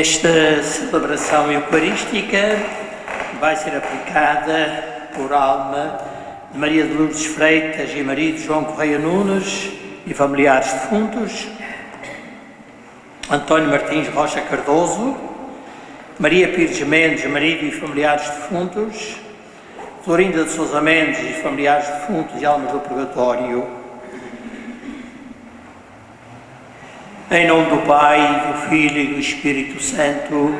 Esta celebração eucarística vai ser aplicada por alma de Maria de Lourdes Freitas e marido João Correia Nunes e familiares defuntos, António Martins Rocha Cardoso, Maria Pires Mendes, marido e familiares defuntos, Florinda de Sousa Mendes e familiares defuntos e almas do purgatório, Em nome do Pai, do Filho e do Espírito Santo,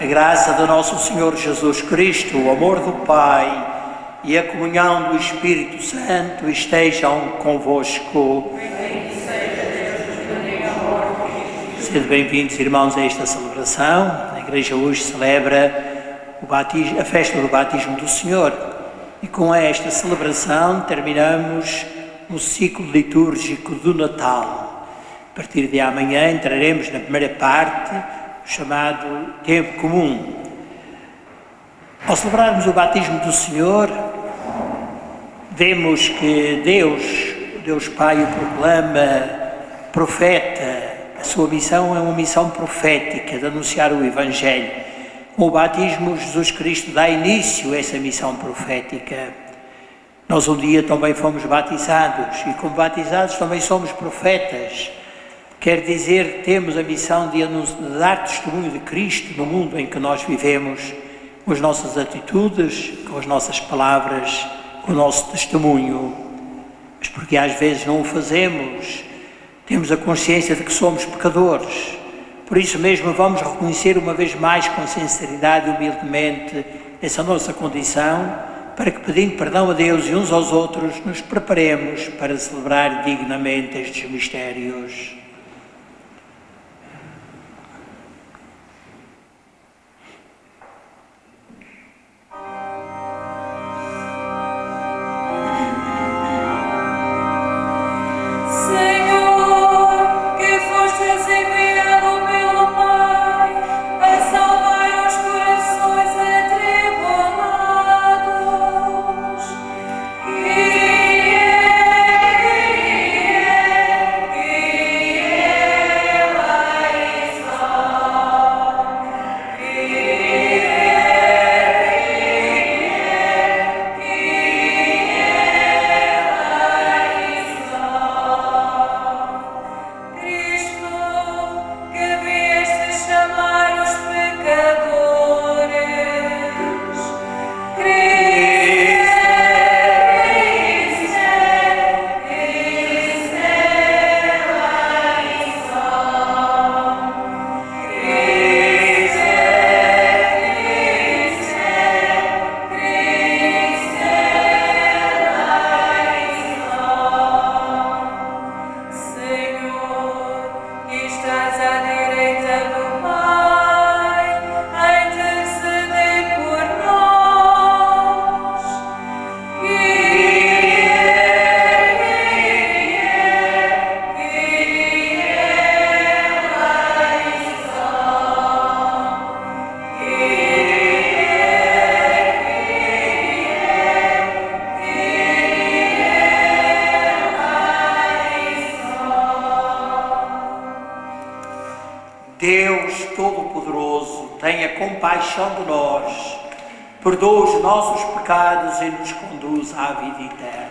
a graça do nosso Senhor Jesus Cristo, o amor do Pai e a comunhão do Espírito Santo estejam convosco. Sejam bem-vindos, irmãos, a esta celebração. A Igreja hoje celebra batismo, a festa do batismo do Senhor. E com esta celebração terminamos o ciclo litúrgico do Natal. A partir de amanhã entraremos na primeira parte, chamado Tempo Comum. Ao celebrarmos o batismo do Senhor, vemos que Deus, Deus Pai, o proclama profeta. A sua missão é uma missão profética de anunciar o Evangelho. Com o batismo, Jesus Cristo dá início a essa missão profética. Nós um dia também fomos batizados e, como batizados, também somos profetas. Quer dizer, temos a missão de dar testemunho de Cristo no mundo em que nós vivemos, com as nossas atitudes, com as nossas palavras, com o nosso testemunho. Mas porque às vezes não o fazemos, temos a consciência de que somos pecadores. Por isso mesmo vamos reconhecer uma vez mais com sinceridade e humildemente essa nossa condição, para que pedindo perdão a Deus e uns aos outros, nos preparemos para celebrar dignamente estes mistérios. compaixão de nós, perdoa os nossos pecados e nos conduz à vida eterna.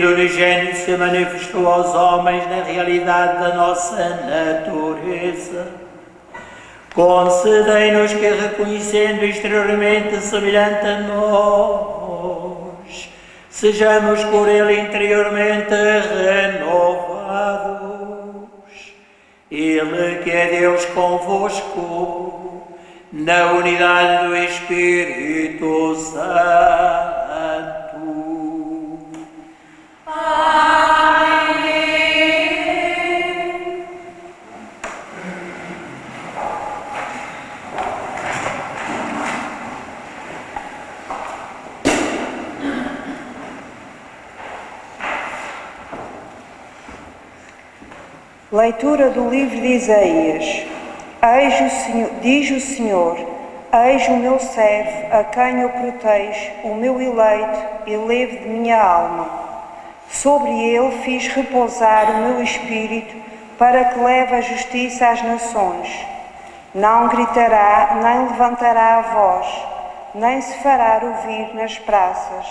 Filho unigênito se manifestou aos homens na realidade da nossa natureza, concedei-nos que, reconhecendo exteriormente semelhante a nós, sejamos por Ele interiormente renovados. Ele que é Deus convosco, na unidade do Espírito Santo. Leitura do livro de Isaías. Eis o Senhor, diz o Senhor: Eis o meu servo, a quem eu protejo, o meu eleito, elevo de minha alma. Sobre ele fiz repousar o meu espírito, para que leve a justiça às nações. Não gritará, nem levantará a voz, nem se fará ouvir nas praças.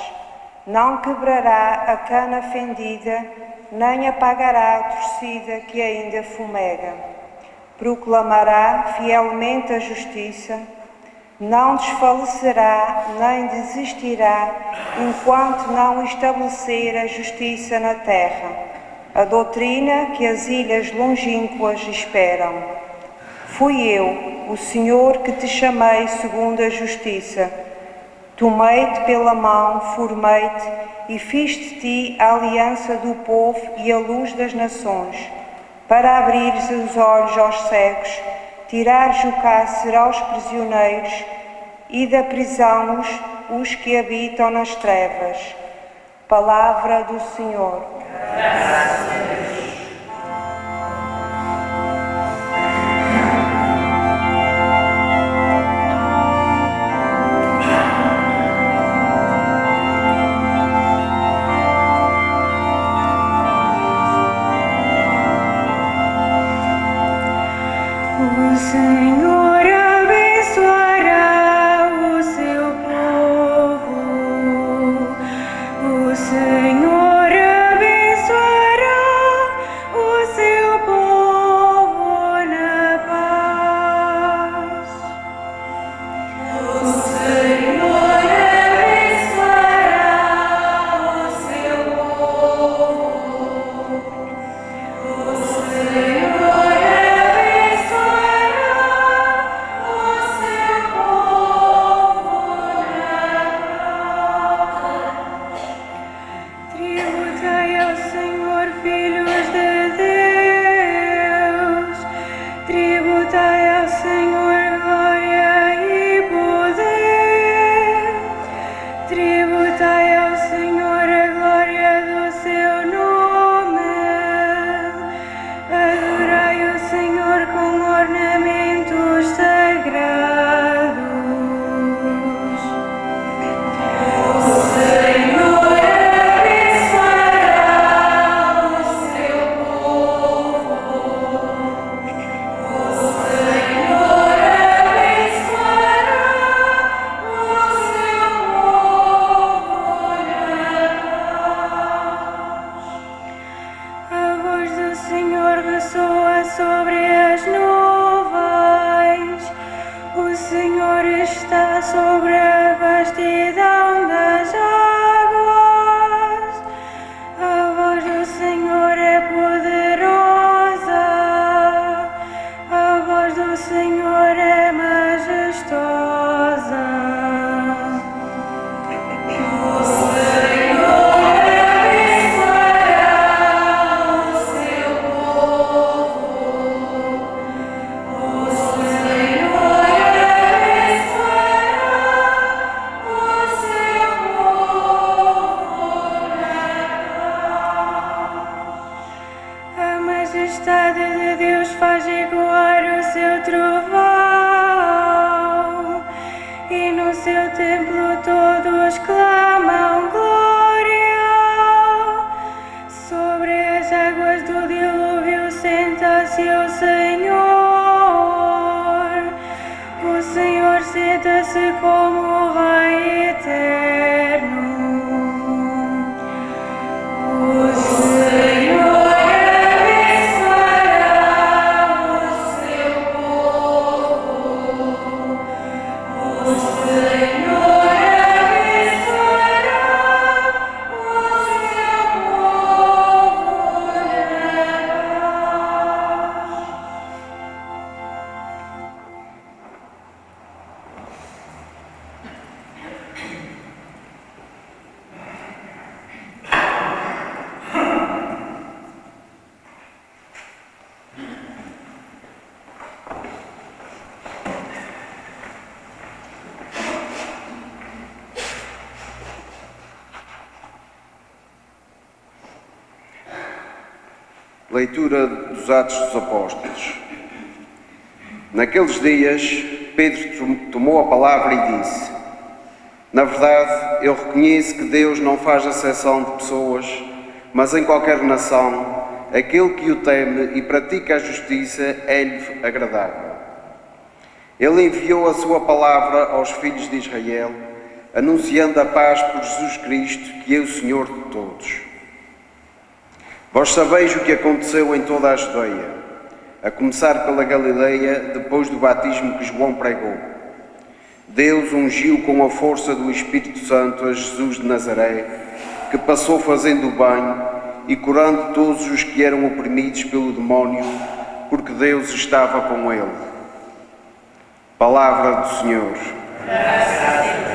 Não quebrará a cana fendida, nem apagará a torcida que ainda fumega. Proclamará fielmente a justiça, não desfalecerá nem desistirá enquanto não estabelecer a justiça na terra, a doutrina que as ilhas longínquas esperam. Fui eu, o Senhor, que te chamei segundo a justiça. Tomei-te pela mão, formei-te e fiz de ti a aliança do povo e a luz das nações, para abrires os olhos aos cegos, tirares o cárcere aos prisioneiros e da prisão os, os que habitam nas trevas. Palavra do Senhor. Graças de Deus apresenta-se como o Leitura dos Atos dos Apóstolos. Naqueles dias, Pedro tom- tomou a palavra e disse: Na verdade, eu reconheço que Deus não faz acessão de pessoas, mas em qualquer nação, aquele que o teme e pratica a justiça é-lhe agradável. Ele enviou a sua palavra aos filhos de Israel, anunciando a paz por Jesus Cristo, que é o Senhor de todos. Vós sabeis o que aconteceu em toda a Judeia, a começar pela Galileia, depois do batismo que João pregou. Deus ungiu com a força do Espírito Santo a Jesus de Nazaré, que passou fazendo bem e curando todos os que eram oprimidos pelo demónio, porque Deus estava com ele. Palavra do Senhor. Aleluia,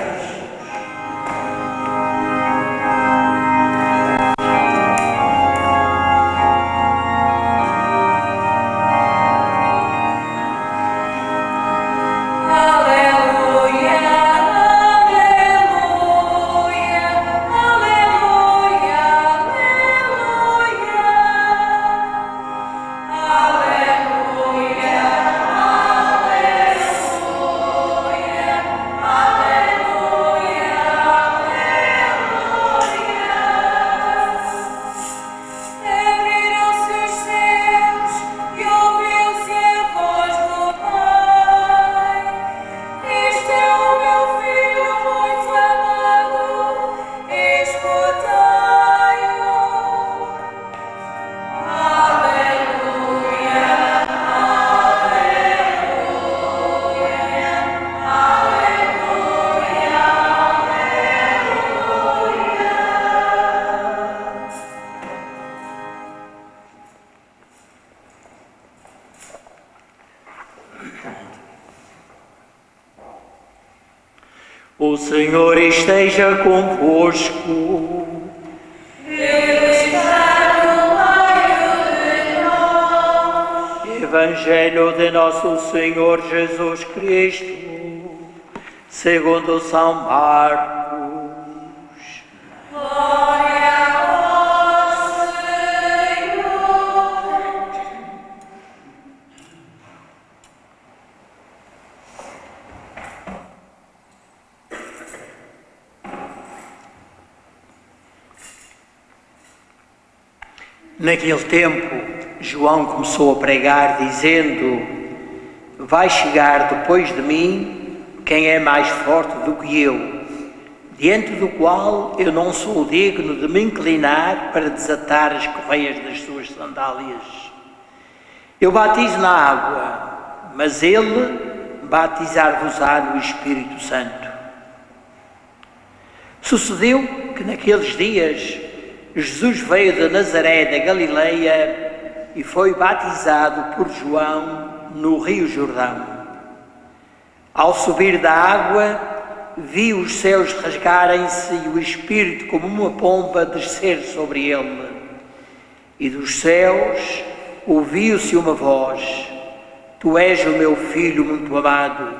esteja convosco. Ele está no meio de nós. Evangelho de nosso Senhor Jesus Cristo, segundo São Marcos. Naquele tempo, João começou a pregar, dizendo: Vai chegar depois de mim quem é mais forte do que eu, diante do qual eu não sou digno de me inclinar para desatar as correias das suas sandálias. Eu batizo na água, mas ele batizar-vos-á no Espírito Santo. Sucedeu que naqueles dias Jesus veio de Nazaré da Galileia e foi batizado por João no Rio Jordão. Ao subir da água, viu os céus rasgarem-se e o Espírito, como uma pomba, descer sobre ele. E dos céus ouviu-se uma voz: Tu és o meu filho muito amado,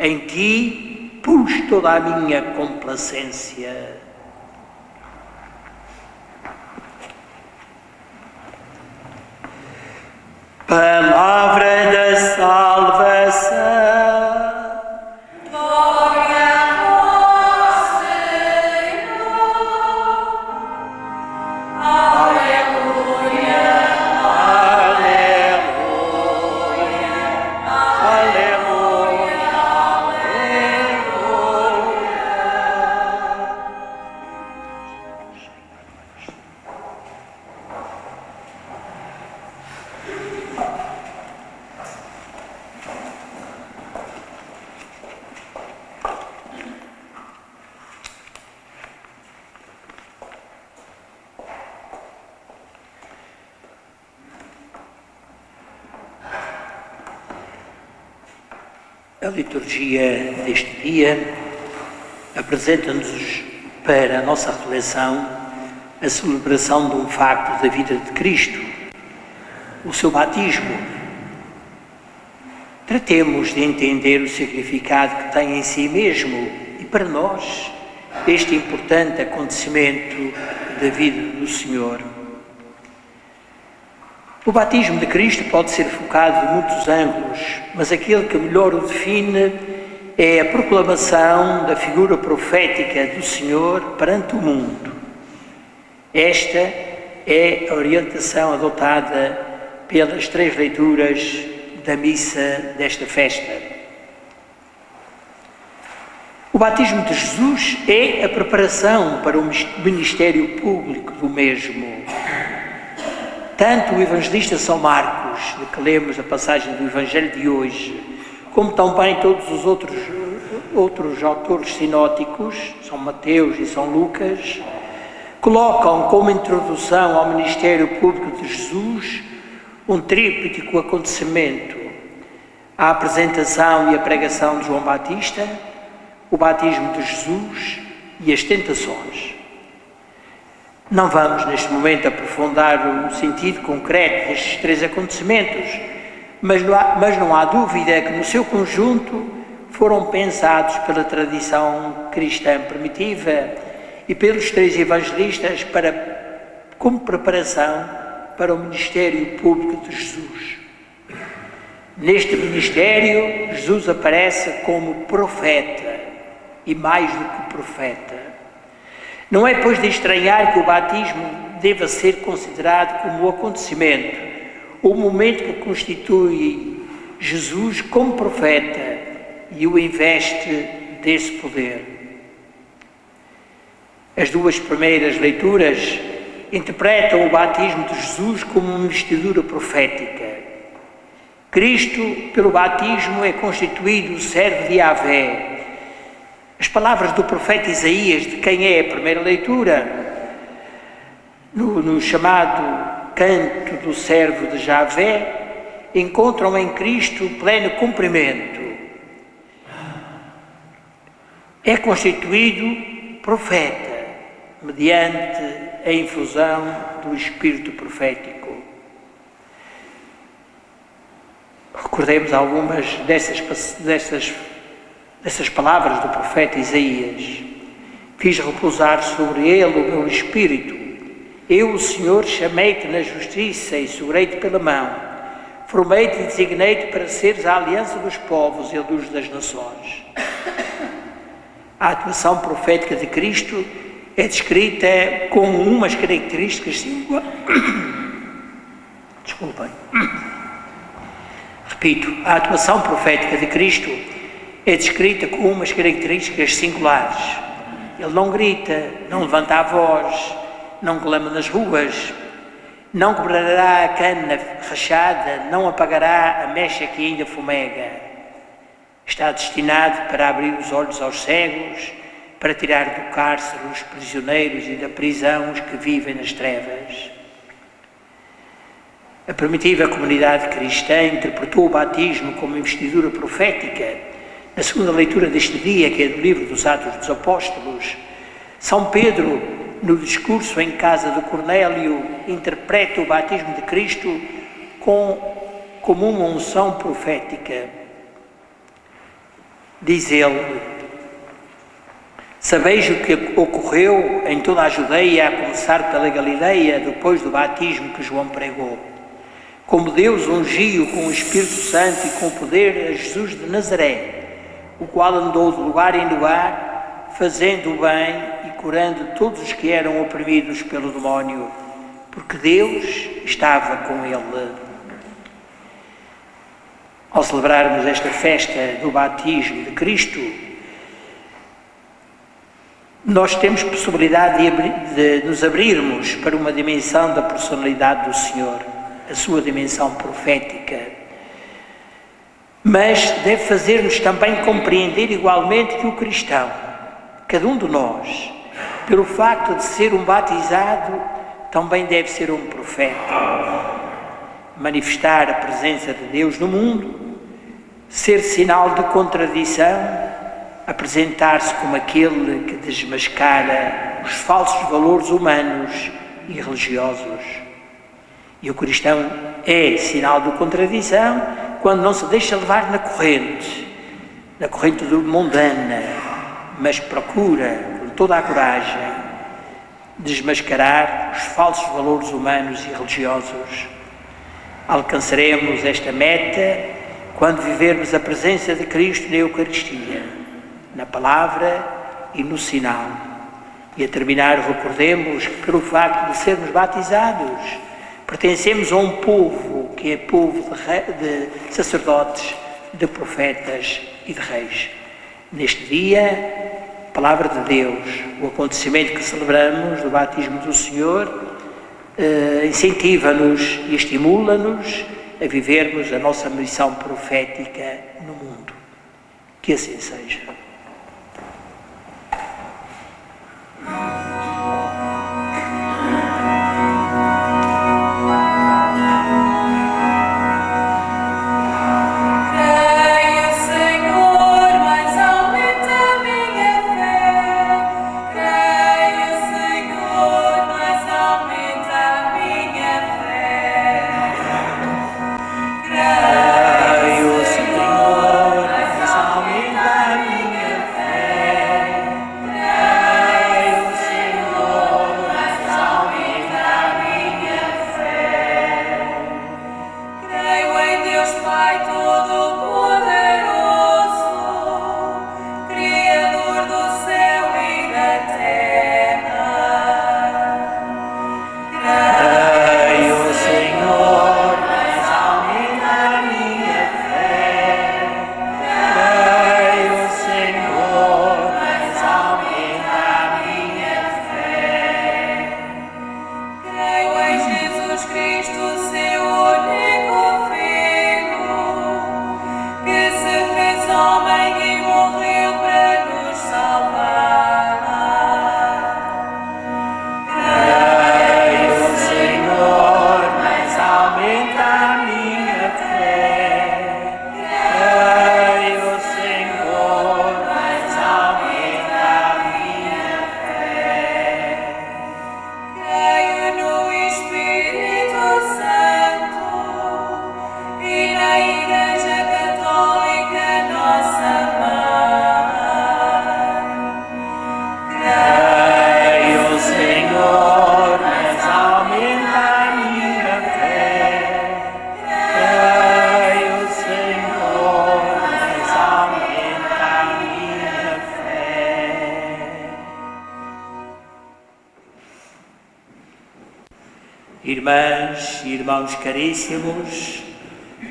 em ti pus toda a minha complacência. Palavra da salvação. A liturgia deste dia apresenta-nos para a nossa reflexão a celebração de um facto da vida de Cristo, o seu batismo. Tratemos de entender o significado que tem em si mesmo e para nós este importante acontecimento da vida do Senhor. O batismo de Cristo pode ser focado de muitos ângulos, mas aquele que melhor o define é a proclamação da figura profética do Senhor perante o mundo. Esta é a orientação adotada pelas três leituras da missa desta festa. O batismo de Jesus é a preparação para o ministério público do mesmo. Tanto o evangelista São Marcos, de que lemos a passagem do Evangelho de hoje, como também todos os outros, outros autores sinóticos, São Mateus e São Lucas, colocam como introdução ao ministério público de Jesus um tríptico acontecimento: a apresentação e a pregação de João Batista, o batismo de Jesus e as tentações. Não vamos, neste momento, aprofundar o sentido concreto destes três acontecimentos, mas não, há, mas não há dúvida que, no seu conjunto, foram pensados pela tradição cristã primitiva e pelos três evangelistas para, como preparação para o ministério público de Jesus. Neste ministério, Jesus aparece como profeta e mais do que profeta. Não é, pois, de estranhar que o batismo deva ser considerado como o acontecimento, o momento que constitui Jesus como profeta e o investe desse poder. As duas primeiras leituras interpretam o batismo de Jesus como uma investidura profética. Cristo, pelo batismo, é constituído servo de Yahvé, as palavras do profeta Isaías, de quem é a primeira leitura, no, no chamado canto do servo de Javé, encontram em Cristo pleno cumprimento. É constituído profeta mediante a infusão do espírito profético. Recordemos algumas dessas, dessas dessas palavras do profeta Isaías. Fiz repousar sobre ele o meu espírito. Eu, o Senhor, chamei-te na justiça e segurei-te pela mão. Formei-te e designei-te para seres a aliança dos povos e a luz das nações. A atuação profética de Cristo é descrita com umas características singulares. Desculpem. Repito, a atuação profética de Cristo é descrita com umas características singulares. Ele não grita, não levanta a voz, não clama nas ruas, não quebrará a cana rachada, não apagará a mecha que ainda fumega. Está destinado para abrir os olhos aos cegos, para tirar do cárcere os prisioneiros e da prisão os que vivem nas trevas. A primitiva comunidade cristã interpretou o batismo como investidura profética na segunda leitura deste dia, que é do livro dos Atos dos Apóstolos, São Pedro, no discurso em casa de Cornélio, interpreta o batismo de Cristo com, como uma unção profética. Diz ele: Sabeis o que ocorreu em toda a Judeia, a começar pela Galileia, depois do batismo que João pregou. Como Deus ungiu com o Espírito Santo e com poder a Jesus de Nazaré o qual andou de lugar em lugar, fazendo o bem e curando todos os que eram oprimidos pelo demónio, porque Deus estava com ele. Ao celebrarmos esta festa do batismo de Cristo, nós temos possibilidade de, de, nos abrirmos para uma dimensão da personalidade do Senhor, a sua dimensão profética mas deve fazer-nos também compreender igualmente que o cristão, cada um de nós, pelo facto de ser um batizado, também deve ser um profeta. Manifestar a presença de Deus no mundo, ser sinal de contradição, apresentar-se como aquele que desmascara os falsos valores humanos e religiosos. E o cristão é sinal de contradição quando não se deixa levar na corrente, na corrente do mundana, mas procura, com toda a coragem, desmascarar os falsos valores humanos e religiosos. Alcançaremos esta meta quando vivermos a presença de Cristo na Eucaristia, na palavra e no sinal. E a terminar, recordemos que, pelo facto de sermos batizados, pertencemos a um povo que é povo de, rei, de sacerdotes, de profetas e de reis. Neste dia, Palavra de Deus, o acontecimento que celebramos do batismo do Senhor, eh, incentiva-nos e estimula-nos a vivermos a nossa missão profética no mundo. Que assim seja. Creio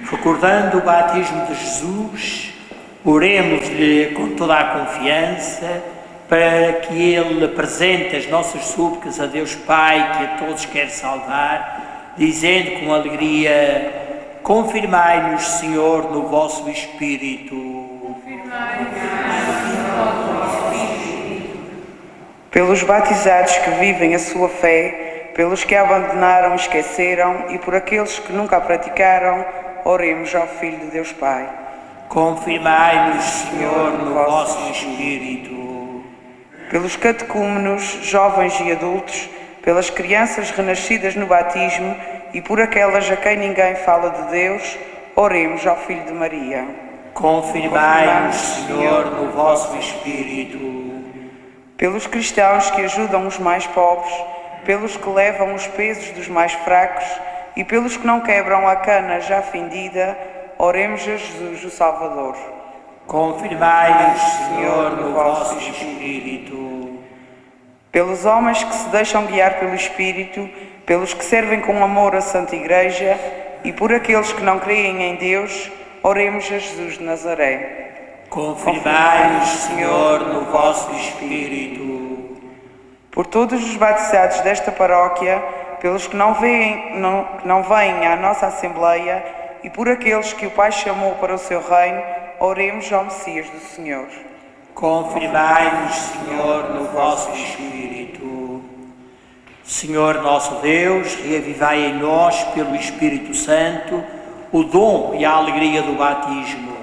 recordando o batismo de Jesus, oremos-lhe com toda a confiança para que Ele apresente as nossas súplicas a Deus Pai, que a todos quer salvar, dizendo com alegria: Confirmai-nos, Senhor, no vosso Espírito. pelos batizados que vivem a sua fé, pelos que abandonaram e esqueceram e por aqueles que nunca a praticaram, oremos ao Filho de Deus Pai. Confirmai-nos, Senhor, no vosso Espírito. Pelos catecúmenos, jovens e adultos, pelas crianças renascidas no batismo e por aquelas a quem ninguém fala de Deus, oremos ao Filho de Maria. Confirmai-nos, Senhor, no vosso Espírito. Pelos cristãos que ajudam os mais pobres, pelos que levam os pesos dos mais fracos e pelos que não quebram a cana já fendida, oremos a Jesus, o Salvador. Confirmai-nos, Senhor, no vosso Espírito. Pelos homens que se deixam guiar pelo Espírito, pelos que servem com amor a Santa Igreja e por aqueles que não creem em Deus, oremos a Jesus de Nazaré. Confirmai-nos, Senhor, no vosso Espírito. Por todos os batizados desta paróquia, pelos que não, veem, não, não vêm à nossa Assembleia e por aqueles que o Pai chamou para o seu reino, oremos ao Messias do Senhor. Confirmai-nos, Senhor, no vosso Espírito. Senhor nosso Deus, reavivai em nós, pelo Espírito Santo, o dom e a alegria do batismo,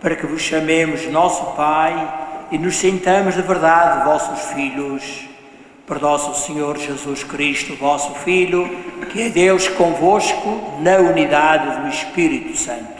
para que vos chamemos nosso Pai e nos sintamos de verdade vossos filhos. Por nosso Senhor Jesus Cristo, vosso Filho, que é Deus convosco na unidade do Espírito Santo.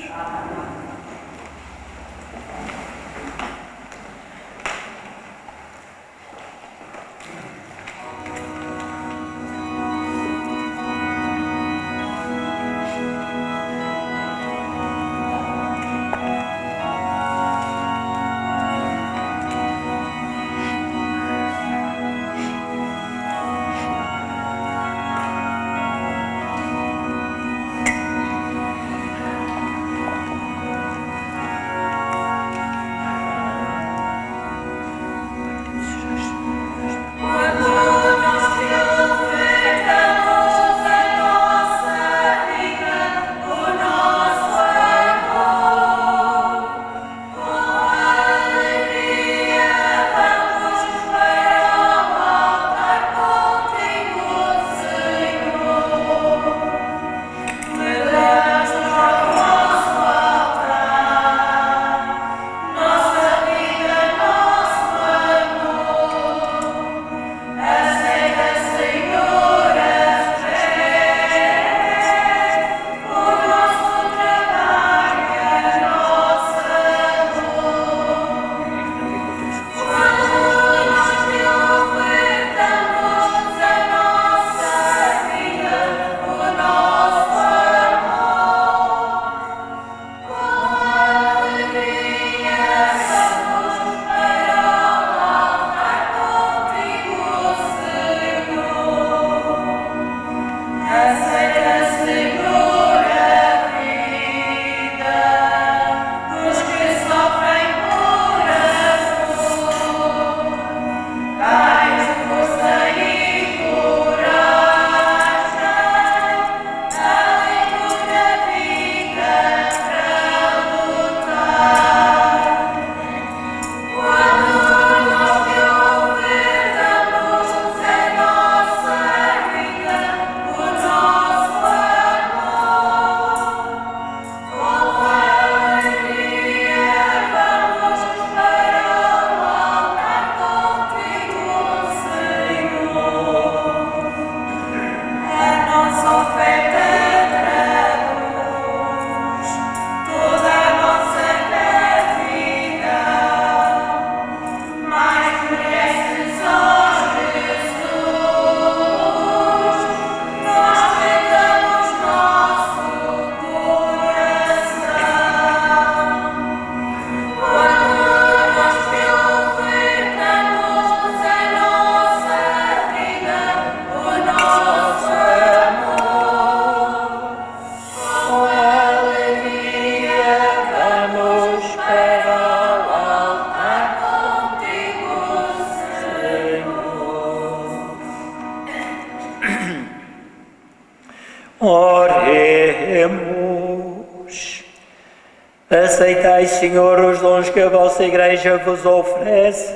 Aceitai, Senhor, os dons que a vossa Igreja vos oferece,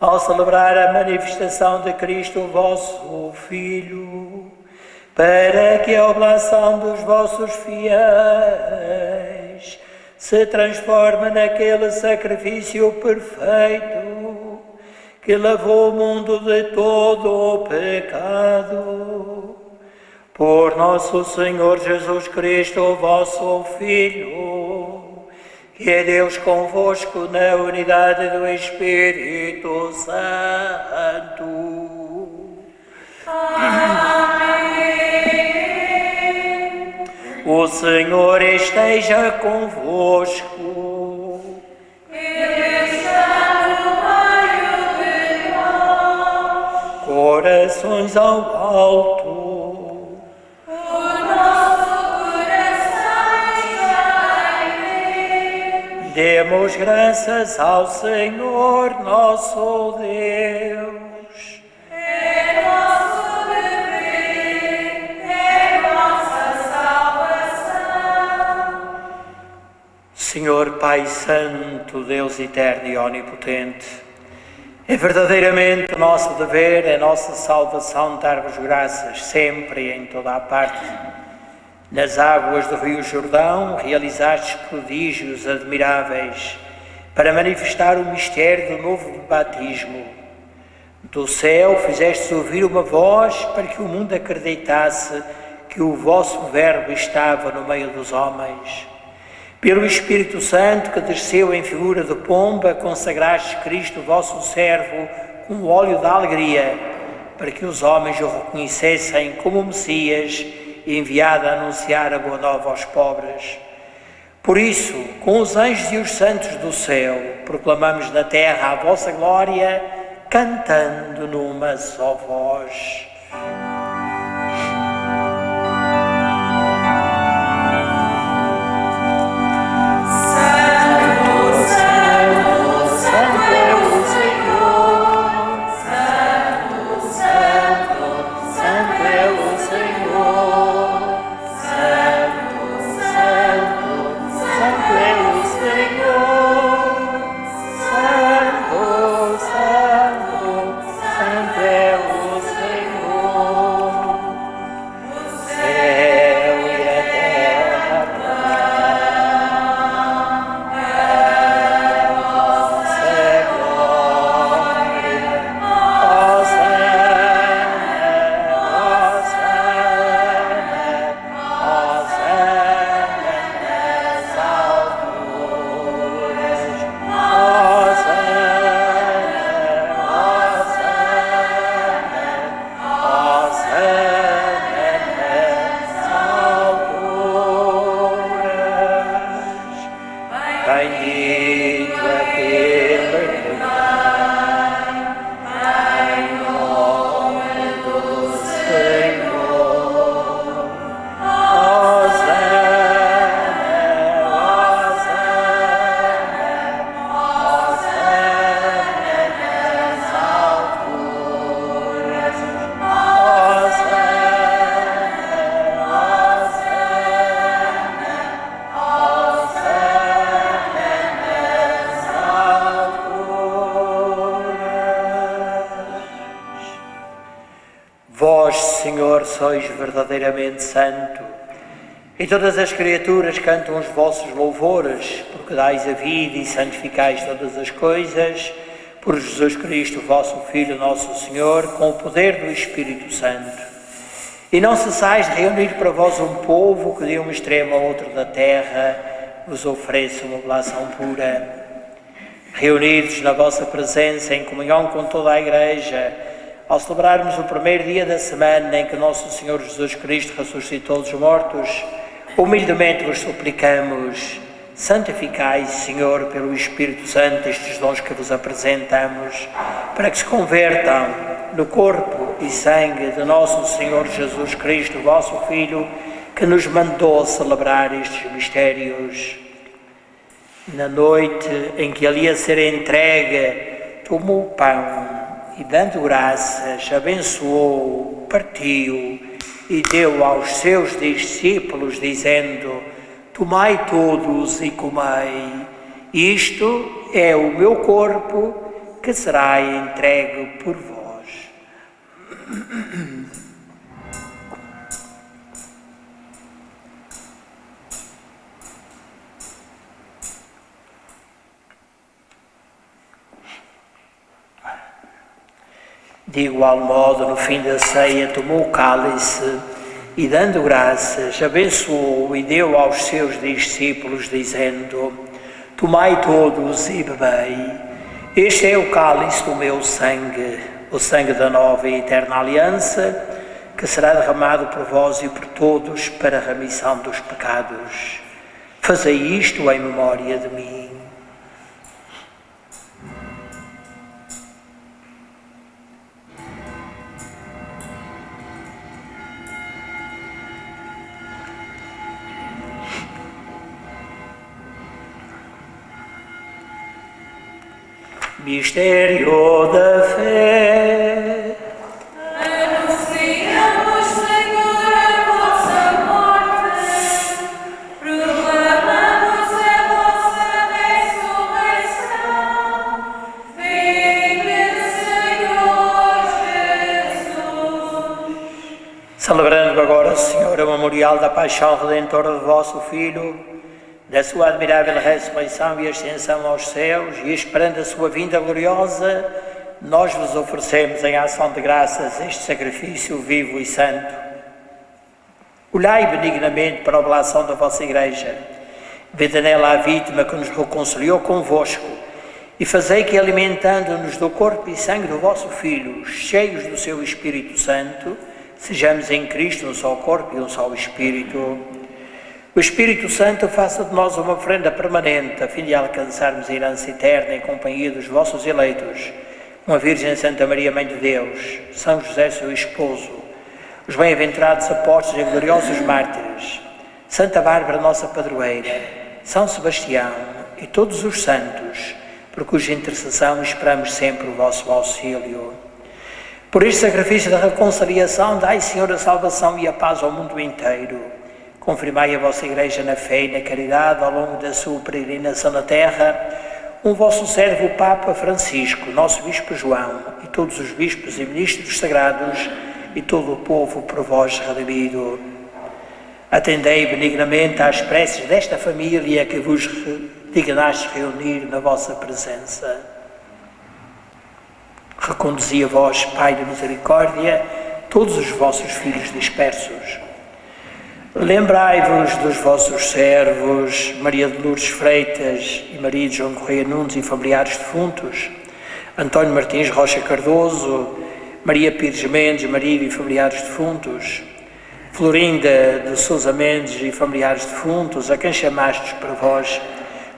ao celebrar a manifestação de Cristo, vosso Filho, para que a oblação dos vossos fiéis se transforme naquele sacrifício perfeito que lavou o mundo de todo o pecado. Por nosso Senhor Jesus Cristo, vosso Filho, que é Deus convosco na unidade do Espírito Santo. O Senhor esteja convosco. Corações ao alto. Demos graças ao Senhor nosso Deus. Senhor Pai Santo, Deus eterno e onipotente, é verdadeiramente o nosso dever, é nossa salvação dar-vos graças sempre e em toda a parte, Nas águas do Rio Jordão realizaste prodígios admiráveis para manifestar o mistério do novo batismo. Do céu fizeste ouvir uma voz para que o mundo acreditasse que o vosso Verbo estava no meio dos homens. Pelo Espírito Santo que desceu em figura de pomba, consagraste Cristo, vosso servo, com o óleo da alegria, para que os homens o reconhecessem como Messias, enviado a anunciar a boa nova aos pobres. Por isso, com os anjos e os santos do céu, proclamamos na terra a vossa glória, cantando numa só voz. Verdadeiramente santo, e todas as criaturas cantam os vossos louvores, porque dais a vida e santificais todas as coisas, por Jesus Cristo, vosso Filho, nosso Senhor, com o poder do Espírito Santo. E não cessais de reunir para vós um povo que de um extremo ao outro da terra vos ofereça uma oblação pura. Reunidos na vossa presença, em comunhão com toda a Igreja, ao celebrarmos o primeiro dia da semana em que nosso Senhor Jesus Cristo ressuscitou dos mortos, humildemente vos suplicamos, santificai, Senhor, pelo Espírito Santo estes dons que vos apresentamos, para que se convertam no corpo e sangue de nosso Senhor Jesus Cristo, vosso Filho, que nos mandou celebrar estes mistérios. Na noite em que ele ia ser entregue, tomou o pão e, dando graças, abençoou, partiu e deu aos seus discípulos, dizendo: Tomai todos e comei. Isto é o meu corpo que será entregue por vós. De igual modo, no fim da ceia, tomou o cálice e, dando graças, abençoou e deu aos seus discípulos, dizendo: Tomai todos e bebei. Este é o cálice do meu sangue, o sangue da nova e eterna aliança, que será derramado por vós e por todos para a remissão dos pecados. Fazei isto em memória de mim. Mistério da fé. Anunciamos, Senhor, a vossa morte, proclamamos a vossa ressurreição. Vinde, Senhor Jesus. Celebrando agora, Senhor, hora memorial da paixão redentora do vosso Filho, da sua admirável ressurreição e ascensão aos céus, e esperando a sua vinda gloriosa, nós vos oferecemos em ação de graças este sacrifício vivo e santo. Olhai benignamente para a oblação da vossa Igreja, vede nela a vítima que nos reconciliou convosco, e fazei que, alimentando-nos do corpo e sangue do vosso Filho, cheios do seu Espírito Santo, sejamos em Cristo um só corpo e um só Espírito. O Espírito Santo faça de nós uma oferenda permanente, a fim de alcançarmos a herança eterna em companhia dos vossos eleitos, com a Virgem Santa Maria, Mãe de Deus, São José, seu esposo, os bem-aventurados apóstolos e gloriosos mártires, Santa Bárbara, nossa padroeira, São Sebastião e todos os santos, por cuja intercessão esperamos sempre o vosso auxílio. Por este sacrifício da reconciliação, dai, Senhor, a salvação e a paz ao mundo inteiro. Confirmai a vossa Igreja na fé e na caridade ao longo da sua peregrinação na terra. Um vosso servo, o Papa Francisco, nosso Bispo João e todos os bispos e ministros sagrados e todo o povo por vós redimido. Atendei benignamente às preces desta família que vos dignaste reunir na vossa presença. Reconduzi a vós, Pai de misericórdia, todos os vossos filhos dispersos. Lembrai-vos dos vossos servos, Maria de Lourdes Freitas e Maria de João Correia Nunes e familiares defuntos, António Martins Rocha Cardoso, Maria Pires Mendes, Maria e familiares defuntos, Florinda de Sousa Mendes e familiares defuntos, a quem chamastes para vós,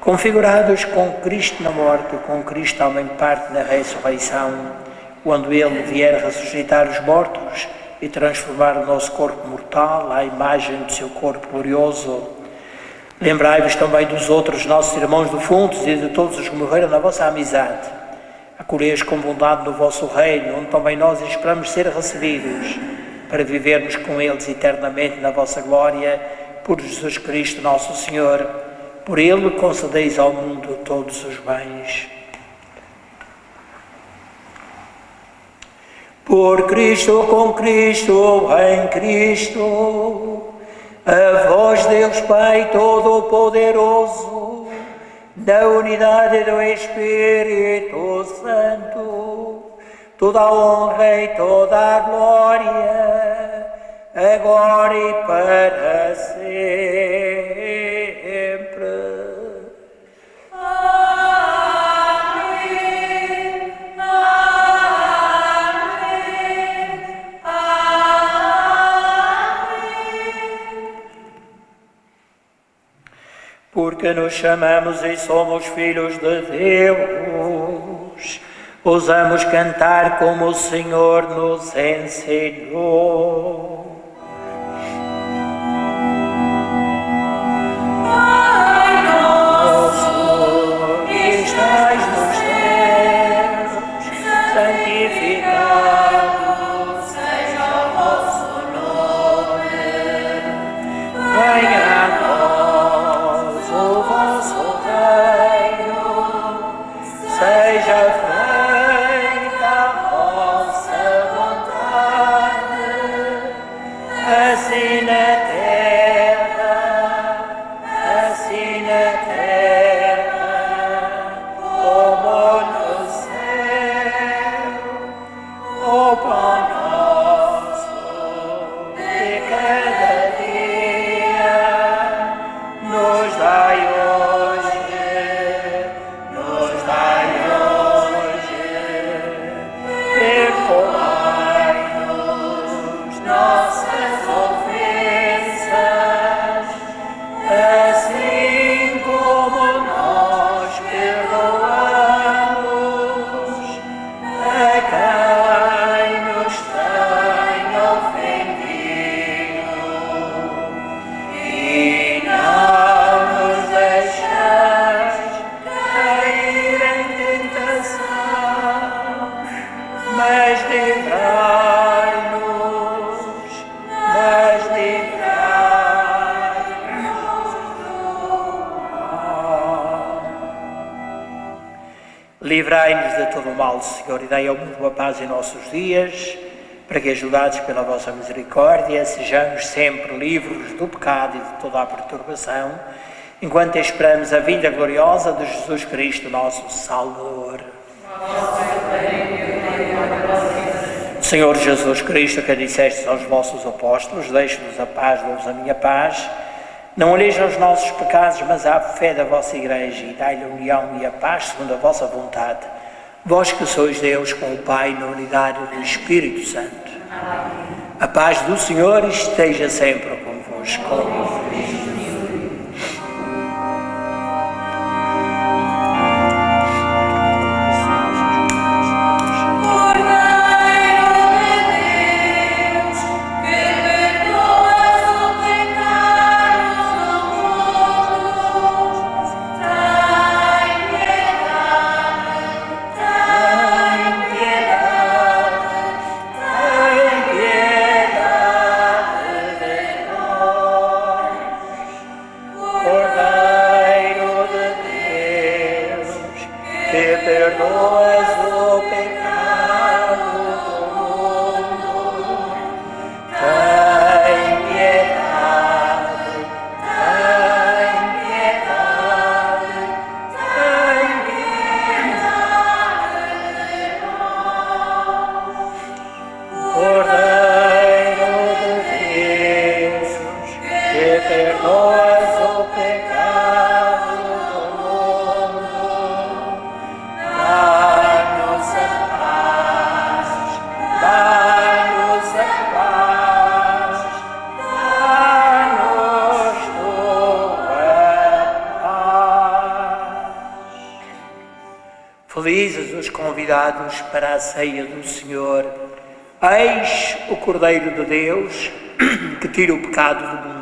configurados com Cristo na morte, com Cristo também parte na ressurreição, quando Ele vier ressuscitar os mortos e transformar o nosso corpo mortal à imagem do seu corpo glorioso. Lembrai-vos também dos outros nossos irmãos defuntos e de todos os que morreram na vossa amizade. Acolhei-os com bondade no vosso reino, onde também nós esperamos ser recebidos, para vivermos com eles eternamente na vossa glória, por Jesus Cristo nosso Senhor. Por Ele concedeis ao mundo todos os bens. Por Cristo, com Cristo, em Cristo, a vós, Deus Pai Todo-Poderoso, na unidade do Espírito Santo, toda a honra e toda a glória, agora e para sempre. Porque nos chamamos e somos filhos de Deus, ousamos cantar como o Senhor nos ensinou. Senhor, e dai ao mundo a paz em nossos dias. para que, ajudados pela vossa misericórdia, sejamos sempre livres do pecado e de toda a perturbação, enquanto esperamos a vinda gloriosa de Jesus Cristo, nosso Salvador. Senhor Jesus Cristo, que disseste aos vossos apóstolos, deixe-nos a paz, dou-vos a minha paz. Não olheis aos nossos pecados, mas à fé da vossa Igreja, e dai-lhe a união e a paz segundo a vossa vontade. Vós que sois Deus com o Pai na unidade do Espírito Santo. A paz do Senhor esteja sempre convosco. Para a ceia do Senhor. Eis o Cordeiro de Deus que tira o pecado do mundo.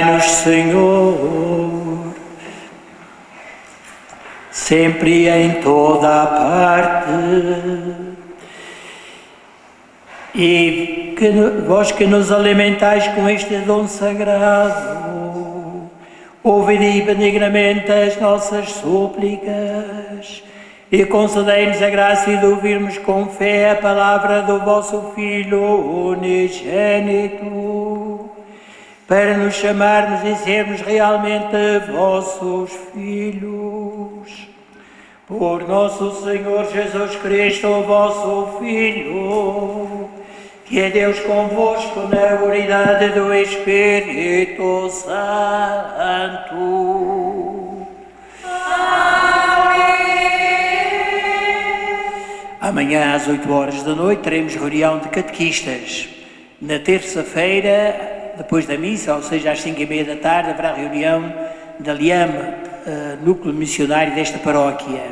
Iluminai-nos, Senhor, sempre em toda a parte. E que, vós que nos alimentais com este dom sagrado, ouvi benignamente as nossas súplicas e concedei-nos a graça de ouvirmos com fé a palavra do vosso Filho unigênito, para nos chamarmos e sermos realmente vossos filhos. Por nosso Senhor Jesus Cristo, o vosso Filho, que é Deus convosco na unidade do Espírito Santo. Amanhã às 8 horas da noite teremos reunião de catequistas. Na terça-feira, depois da missa, ou seja, às 5 e meia da tarde, haverá reunião da LIAM, eh, núcleo missionário desta paróquia.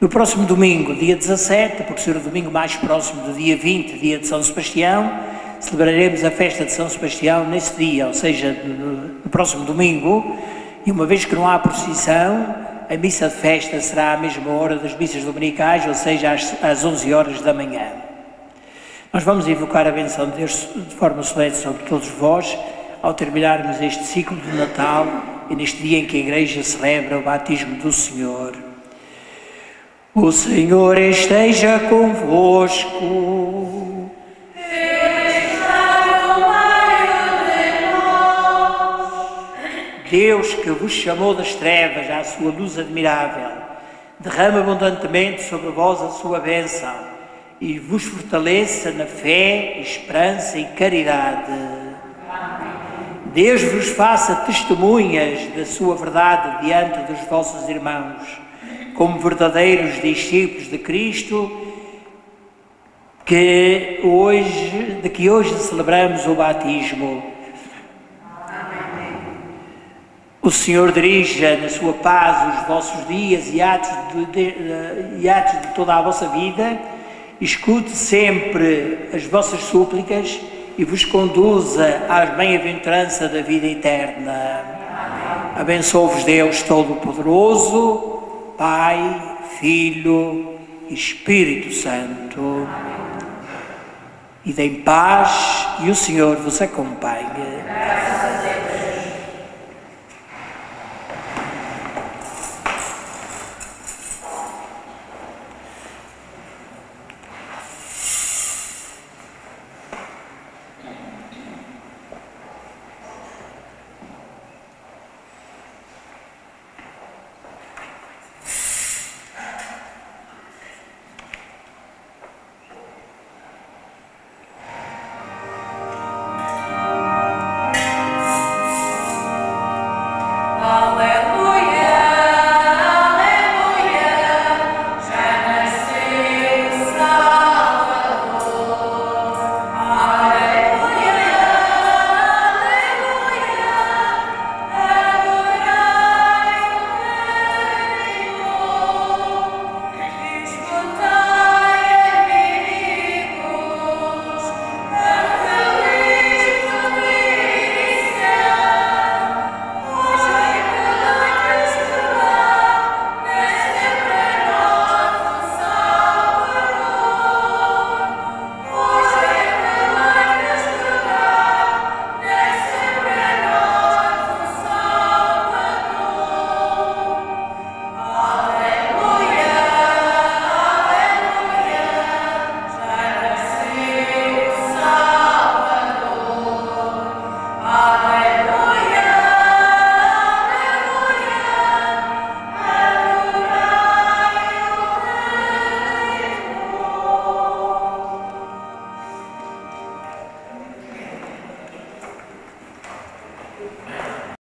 No próximo domingo, dia 17, por ser o domingo mais próximo do dia 20, dia de São Sebastião, celebraremos a festa de São Sebastião nesse dia, ou seja, no, no próximo domingo, e uma vez que não há procissão, a missa de festa será à mesma hora das missas dominicais, ou seja, às, às 11 horas da manhã. Nós vamos invocar a benção de Deus de forma solene sobre todos vós, ao terminarmos este ciclo de Natal e neste dia em que a Igreja celebra o batismo do Senhor. O Senhor esteja convosco. Deus que vos chamou das trevas à sua luz admirável, derrama abundantemente sobre vós a sua bênção e vos fortaleça na fé, esperança e caridade. Deus vos faça testemunhas da sua verdade diante dos vossos irmãos, como verdadeiros discípulos de Cristo, que hoje, de que hoje celebramos o batismo. O Senhor dirija na sua paz os vossos dias e atos de, de- e atos de toda a vossa vida, escute sempre as vossas súplicas e vos conduza à bem-aventurança da vida eterna. Abençoe-vos Deus Todo-Poderoso, Pai, Filho e Espírito Santo. E deem paz e o Senhor vos acompanhe.